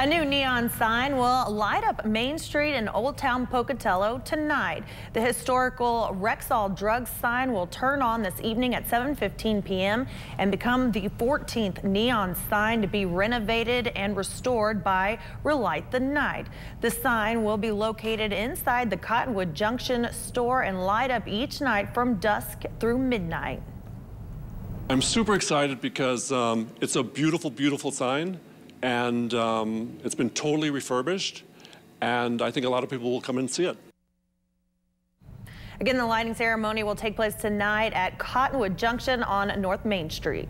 A new neon sign will light up Main Street in Old Town Pocatello tonight. The historical Rexall Drugs sign will turn on this evening at 7:15 p.m. and become the 14th neon sign to be renovated and restored by Relight the Night. The sign will be located inside the Cottonwood Junction store and light up each night from dusk through midnight. I'm super excited because um, it's a beautiful, beautiful sign and um, it's been totally refurbished. And I think a lot of people will come and see it. Again, the lighting ceremony will take place tonight at Cottonwood Junction on North Main Street.